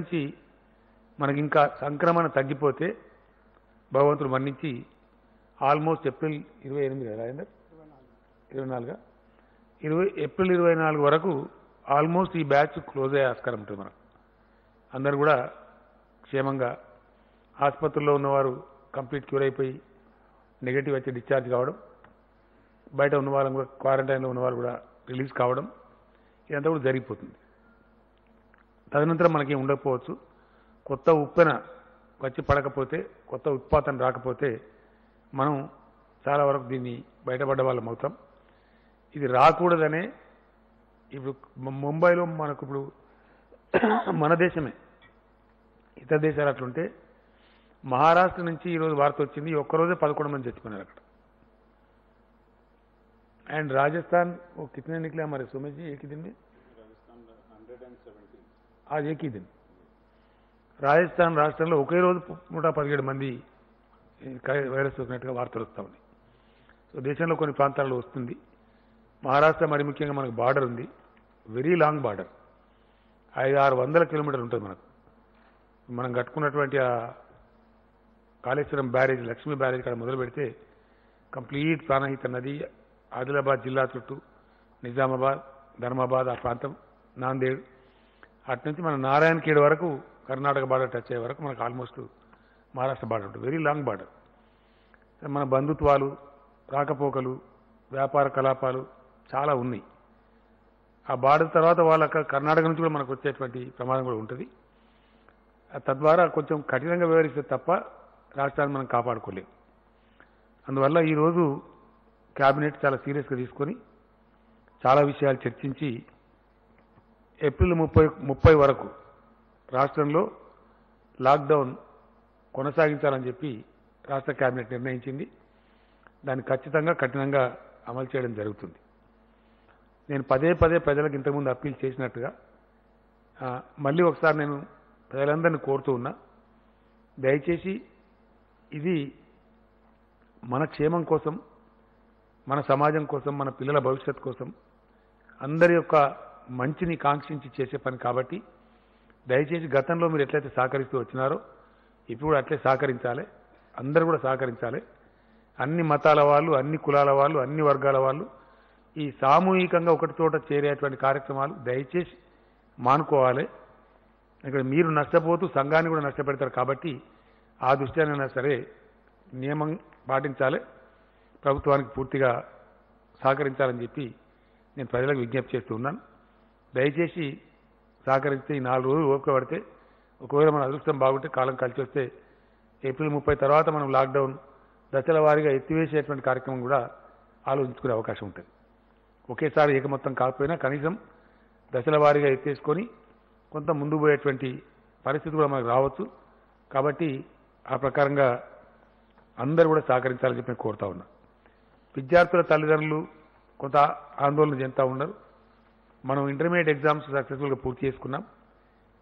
నుంచి మనకి ఇంకా సంక్రమణ తగ్గిపోతే భగవంతుడు మరణించి ఆల్మోస్ట్ ఏప్రిల్ ఇరవై ఎనిమిది రాయండి రాజేందర్? ఇరవై నాలుగా? ఇరవై ఏప్రిల్ ఇరవై నాలుగు వరకు ఆల్మోస్ట్ ఈ బ్యాచ్ క్లోజ్ అయ్యే ఆస్కారం ఉంటుంది మనకు. అందరు కూడా క్షేమంగా ఆసుపత్రిలో ఉన్నవారు కంప్లీట్ క్యూర్ అయిపోయి నెగటివ్ వచ్చి డిశ్చార్జ్ కావడం బయట ఉన్న వాళ్ళని కూడా క్వారంటైన్లో ఉన్న వాళ్ళు కూడా రిలీజ్ కావడం ఇదంతా కూడా జరిగిపోతుంది. తదనంతరం మనకి ఉండకపోవచ్చు. కొత్త ఉప్పెన వచ్చి పడకపోతే కొత్త ఉత్పాతం రాకపోతే మనం చాలా వరకు దీన్ని బయటపడ్డ వాళ్ళం అవుతాం. ఇది రాకూడదనే ఇప్పుడు ముంబైలో మనకు ఇప్పుడు మన దేశమే. ఇతర దేశాలు అట్లుంటే మహారాష్ట్ర నుంచి ఈరోజు వార్త వచ్చింది ఒక్కరోజే పదకొండు మంది చచ్చిపోయినారు అక్కడ. అండ్ రాజస్థాన్ ఓ కితనే నికలే మరి సుమేజీ ఏ आज एक ही दिन రాజస్థాన్ రాష్ట్రంలో ఒకే రోజు నూట పదిహేడు మంది ఈ కై- వైరస్ సోకినట్టుగా వార్తలు వస్తా ఉన్నాయి సో దేశంలో కొన్ని ప్రాంతాల్లో వస్తుంది మహారాష్ట్ర మరి ముఖ్యంగా మనకు బార్డర్ ఉంది వెరీ లాంగ్ బార్డర్ ఐదు ఆరు వందల కిలోమీటర్లు ఉంటుంది మనకు మనం కట్టుకున్నటువంటి ఆ కాళేశ్వరం బ్యారేజ్ లక్ష్మీ బ్యారేజ్ కాడ మొదలు పెడితే కంప్లీట్ ప్రాణహిత నది ఆదిలాబాద్ జిల్లా చుట్టూ నిజామాబాద్ ధర్మాబాద్ ఆ ప్రాంతం నాందేడ్ అటు నుంచి మన నారాయణఖేడ్ వరకు కర్ణాటక బార్డర్ టచ్ అయ్యే వరకు మనకు ఆల్మోస్ట్ మహారాష్ట్ర బార్డర్ ఉంటుంది. వెరీ లాంగ్ బార్డర్ మన బంధుత్వాలు రాకపోకలు వ్యాపార కలాపాలు చాలా ఉన్నాయి. ఆ బార్డర్ తర్వాత వాళ్ళ కర్ణాటక నుంచి కూడా మనకు వచ్చేటువంటి ప్రమాదం కూడా ఉంటుంది. తద్వారా కొంచెం కఠినంగా వివరిస్తే తప్ప రాష్ట్రాన్ని మనం కాపాడుకోలేం. అందువల్ల ఈరోజు క్యాబినెట్ చాలా సీరియస్గా తీసుకొని చాలా విషయాలు చర్చించి ఏప్రిల్ ముప్పై ముప్పై వరకు రాష్ట్రంలో లాక్డౌన్ కొనసాగించాలని చెప్పి రాష్ట్ర కేబినెట్ నిర్ణయించింది. దాన్ని ఖచ్చితంగా కఠినంగా అమలు చేయడం జరుగుతుంది. నేను పదే పదే ప్రజలకు ఇంతకుముందు అప్పీల్ చేసినట్టుగా మళ్ళీ ఒకసారి నేను ప్రజలందరినీ కోరుతూ ఉన్నా దయచేసి ఇది మన క్షేమం కోసం మన సమాజం కోసం మన పిల్లల భవిష్యత్ కోసం అందరి యొక్క మంచిని కాంక్షించి చేసే పని కాబట్టి దయచేసి గతంలో మీరు ఎట్లయితే సహకరిస్తూ వచ్చినారో ఇప్పుడు కూడా అట్లే సహకరించాలి. అందరూ కూడా సహకరించాలి. అన్ని మతాల వాళ్ళు అన్ని కులాల వాళ్ళు అన్ని వర్గాల వాళ్ళు ఈ సామూహికంగా ఒకటి చోట చేరేటువంటి కార్యక్రమాలు దయచేసి మానుకోవాలి. ఇక్కడ మీరు నష్టపోతూ సంఘాన్ని కూడా నష్టపెడతారు కాబట్టి ఆ దృష్ట్యానైనా సరే నియమం పాటించాలి. ప్రభుత్వానికి పూర్తిగా సహకరించాలని చెప్పి నేను ప్రజలకు విజ్ఞప్తి చేస్తూ ఉన్నాను. దయచేసి సహకరిస్తే ఈ నాలుగు రోజులు ఓపిక పడితే ఒకవేళ మన అదృష్టం బాగుంటే కాలం కలిసి వస్తే ఏప్రిల్ ముప్పై తర్వాత మనం లాక్డౌన్ దశల వారీగా ఎత్తివేసేటువంటి కార్యక్రమం కూడా ఆలోచించుకునే అవకాశం ఉంటుంది. ఒకేసారి ఏకమొత్తం కాకపోయినా కనీసం దశల వారీగా ఎత్తేసుకొని కొంత ముందు పోయేటువంటి పరిస్థితి కూడా మనకు రావచ్చు. కాబట్టి ఆ ప్రకారంగా అందరూ కూడా సహకరించాలని చెప్పి కోరుతా ఉన్నా. విద్యార్థుల తల్లిదండ్రులు కొంత ఆందోళన చెందుతూ ఉన్నారు. మనం ఇంటర్మీడియట్ ఎగ్జామ్స్ సక్సెస్ఫుల్గా పూర్తి చేసుకున్నాం.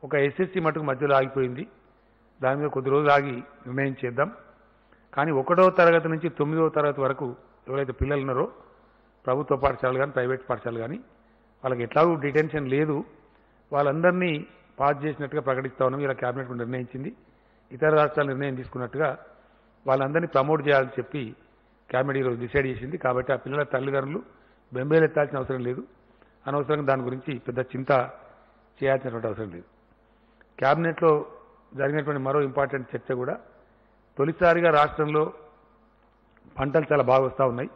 ఒక ఎస్ఎస్సి మటుకు మధ్యలో ఆగిపోయింది. దాని మీద కొద్ది రోజులు ఆగి నిర్ణయం చేద్దాం. కానీ ఒకటో తరగతి నుంచి తొమ్మిదవ తరగతి వరకు ఎవరైతే పిల్లలు ఉన్నారో ప్రభుత్వ పాఠశాలలు కానీ ప్రైవేట్ పాఠశాలలు కానీ వాళ్ళకి ఎట్లాగూ డిటెన్షన్ లేదు. వాళ్ళందరినీ పాస్ చేసినట్టుగా ప్రకటిస్తా ఉన్నాం. ఇలా కేబినెట్ నిర్ణయించింది. ఇతర రాష్ట్రాలు నిర్ణయం తీసుకున్నట్టుగా వాళ్ళందరినీ ప్రమోట్ చేయాలని చెప్పి కేబినెట్ ఈరోజు డిసైడ్ చేసింది. కాబట్టి ఆ పిల్లల తల్లిదండ్రులు బెంబేలెత్తాల్సిన అవసరం లేదు. అనవసరంగా దాని గురించి పెద్ద చింత చేయాల్సినటువంటి అవసరం లేదు. క్యాబినెట్లో జరిగినటువంటి మరో ఇంపార్టెంట్ చర్చ కూడా తొలిసారిగా రాష్ట్రంలో పంటలు చాలా బాగా వస్తూ ఉన్నాయి.